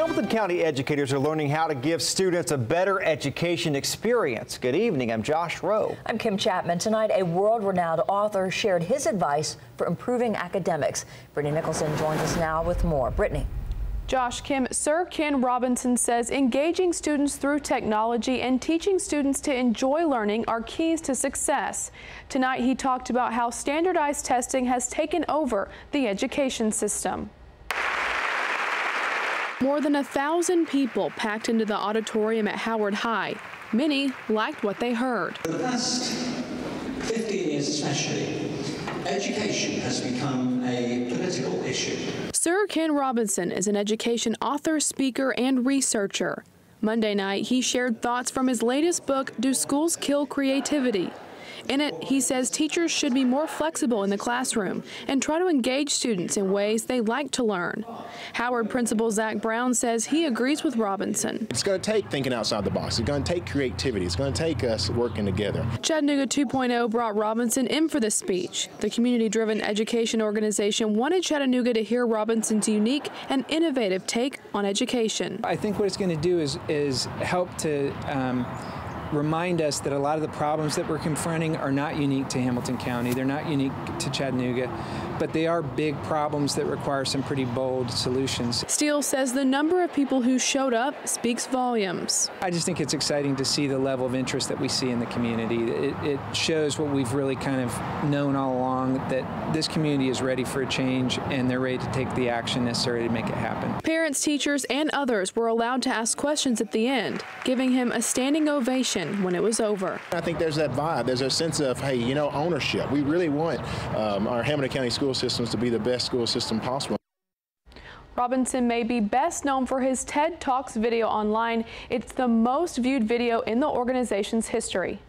Hamilton County educators are learning how to give students a better education experience. Good evening, I'm Josh Rowe. I'm Kim Chapman. Tonight, a world-renowned author shared his advice for improving academics. Brittany Nicholson joins us now with more. Brittany. Josh Kim, Sir Ken Robinson says engaging students through technology and teaching students to enjoy learning are keys to success. Tonight he talked about how standardized testing has taken over the education system. More than a thousand people packed into the auditorium at Howard High. Many liked what they heard. For the past 15 years especially, education has become a political issue. Sir Ken Robinson is an education author, speaker, and researcher. Monday night, he shared thoughts from his latest book, Do Schools Kill Creativity? In it, he says teachers should be more flexible in the classroom and try to engage students in ways they like to learn. Howard Principal Zach Brown says he agrees with Robinson. It's going to take thinking outside the box. It's going to take creativity. It's going to take us working together. Chattanooga 2.0 brought Robinson in for the speech. The community-driven education organization wanted Chattanooga to hear Robinson's unique and innovative take on education. I think what it's going to do is, is help to um, remind us that a lot of the problems that we're confronting are not unique to Hamilton County. They're not unique to Chattanooga, but they are big problems that require some pretty bold solutions. Steele says the number of people who showed up speaks volumes. I just think it's exciting to see the level of interest that we see in the community. It, it shows what we've really kind of known all along, that this community is ready for a change and they're ready to take the action necessary to make it happen. Parents, teachers, and others were allowed to ask questions at the end, giving him a standing ovation when it was over. I think there's that vibe. There's a sense of, hey, you know, ownership. We really want um, our Hamilton County school systems to be the best school system possible. Robinson may be best known for his TED Talks video online. It's the most viewed video in the organization's history.